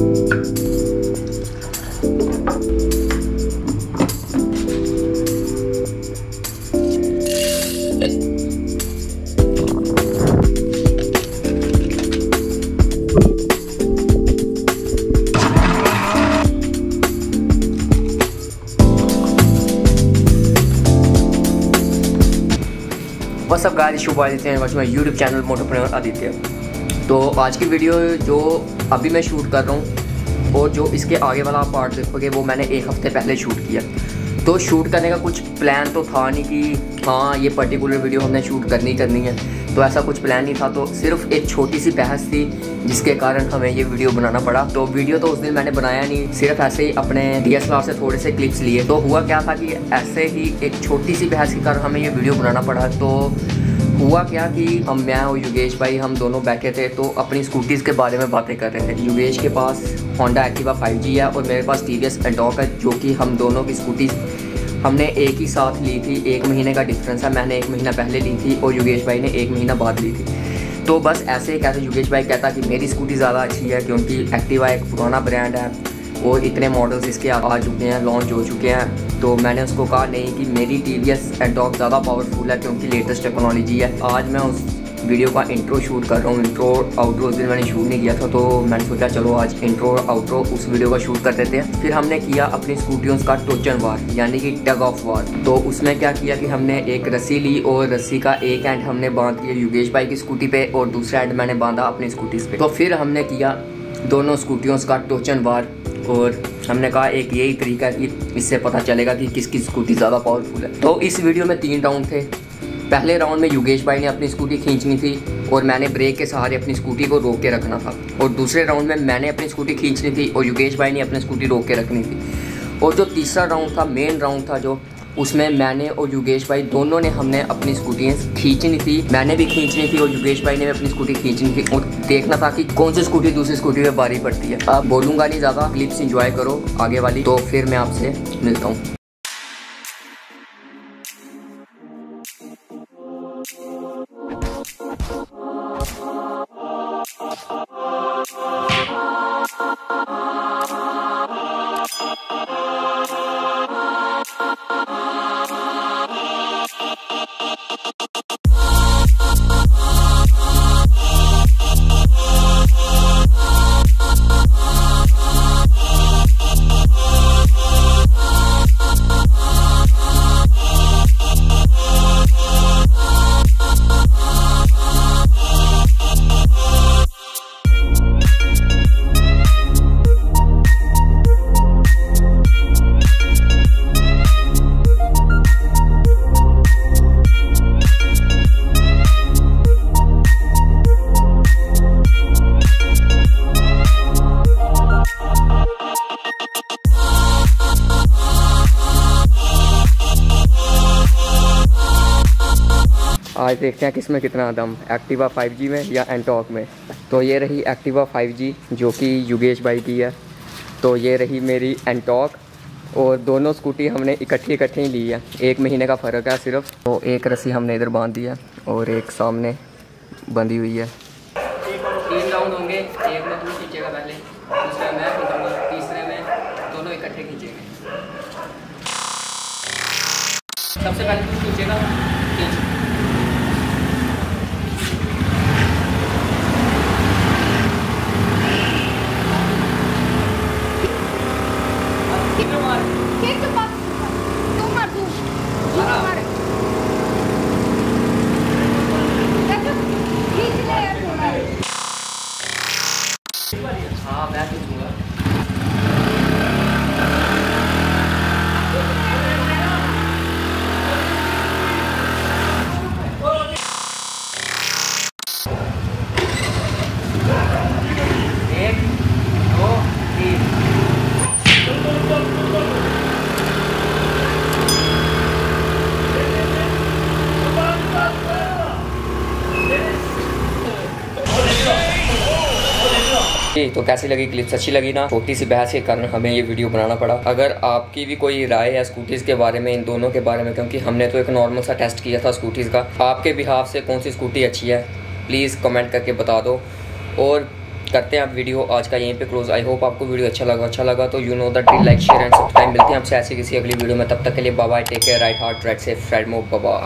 बस अब गाय शुभ आदित्य हैं बस मैं यूट्यूब चैनल मोटोप्रेनर आदित्य तो आज की वीडियो जो अभी मैं शूट कर रहा हूँ और जो इसके आगे वाला पार्ट देखोगे, वो मैंने एक हफ़्ते पहले शूट किया। तो शूट करने का कुछ प्लान तो था नहीं कि हाँ ये पर्टिकुलर वीडियो हमने शूट करनी करनी है। तो ऐसा कुछ प्लान नहीं था। तो सिर्फ़ एक छोटी सी बहस थी, जिसके कारण हमें ये वीडियो बनाना पड़ा। तो वीडियो तो उस दिन मैंने बनाया नहीं, सिर्फ़ ऐसे ही अपने डीएसएलआर से थोड़े से क्लिप्स लिए। तो हुआ क्या था कि ऐसे ही एक छोटी सी बहस के कारण हमें ये वीडियो बनाना पड़ा। तो हुआ क्या कि हम, मैं और योगेश भाई, हम दोनों बैठे थे तो अपनी स्कूटीज़ के बारे में बातें कर रहे थे। योगेश के पास होंडा एक्टिवा 5G है और मेरे पास टी वी एंटॉक है, जो कि हम दोनों की स्कूटीज़ हमने एक ही साथ ली थी। एक महीने का डिफरेंस है, मैंने एक महीना पहले ली थी और योगेश भाई ने एक महीना बाद ली थी। तो बस ऐसे कैसे योगेश भाई कहता कि मेरी स्कूटी ज़्यादा अच्छी है क्योंकि एक्टिवा एक पुराना ब्रांड है। और इतने मॉडल्स इसके आ चुके हैं लॉन्च हो चुके हैं। तो मैंने उसको कहा, नहीं कि मेरी टी वी एस एंटॉक ज़्यादा पावरफुल है क्योंकि लेटेस्ट टेक्नोलॉजी है। आज मैं उस वीडियो का इंट्रो शूट कर रहा हूँ। इंट्रो आउट्रो उस दिन मैंने शूट नहीं किया था तो मैंने सोचा, चलो आज इंट्रो और आउट्रो उस वीडियो का शूट कर देते हैं। फिर हमने किया अपनी स्कूटियों का टोचन वार यानी कि टग ऑफ़ वार तो उसमें क्या किया कि हमने एक रस्सी ली और रस्सी का एक एंड हमने बाँध दिया योगेश भाई की स्कूटी पे और दूसरा एंड मैंने बांधा अपनी स्कूटी पे। तो फिर हमने किया दोनों स्कूटियों का टोचन वार और हमने कहा एक यही तरीका है इससे पता चलेगा कि किसकी स्कूटी ज़्यादा पावरफुल है। तो इस वीडियो में तीन राउंड थे। पहले राउंड में योगेश भाई ने अपनी स्कूटी खींचनी थी और मैंने ब्रेक के सहारे अपनी स्कूटी को रोक के रखना था। और दूसरे राउंड में मैंने अपनी स्कूटी खींचनी थी और योगेश भाई ने अपनी स्कूटी रोक के रखनी थी। और जो तीसरा राउंड था मेन राउंड था जो उसमें मैंने और योगेश भाई दोनों ने हमने अपनी स्कूटियाँ खींचनी थी। मैंने भी खींचनी थी और योगेश भाई ने भी अपनी स्कूटी खींचनी थी। और देखना था कि कौन सी स्कूटी दूसरी स्कूटी पे भारी पड़ती है। आप बोलूँगा नहीं ज़्यादा क्लिप्स इंजॉय करो आगे वाली। तो फिर मैं आपसे मिलता हूँ। आज देखते हैं किसमें कितना दम एक्टिवा 5G में या एंटॉक में। तो ये रही एक्टिवा 5G जो कि योगेश भाई की है। तो ये रही मेरी एंटॉक और दोनों स्कूटी हमने इकट्ठी इकट्ठी ही ली है। एक महीने का फ़र्क है सिर्फ़। तो एक रस्सी हमने इधर बाँध दी है, और एक सामने बंधी हुई है। सबसे पहले तू खींचेगा, खींच। जी तो कैसी लगी क्लिप्स अच्छी लगी ना? छोटी सी बहस के कारण हमें ये वीडियो बनाना पड़ा। अगर आपकी भी कोई राय है स्कूटीज़ के बारे में, इन दोनों के बारे में, क्योंकि हमने तो एक नॉर्मल सा टेस्ट किया था स्कूटीज़ का, आपके बिहाफ से कौन सी स्कूटी अच्छी है? प्लीज़ कमेंट करके बता दो। और करते हैं आप वीडियो आज का यहीं पे क्लोज आई होप आपको वीडियो अच्छा लगा। अच्छा लगा तो you know that like share and subscribe मिलते हैं आपसे ऐसे किसी अगली वीडियो में। तब तक के लिए बाबा take care right heart right से फ्रेड मो बाबा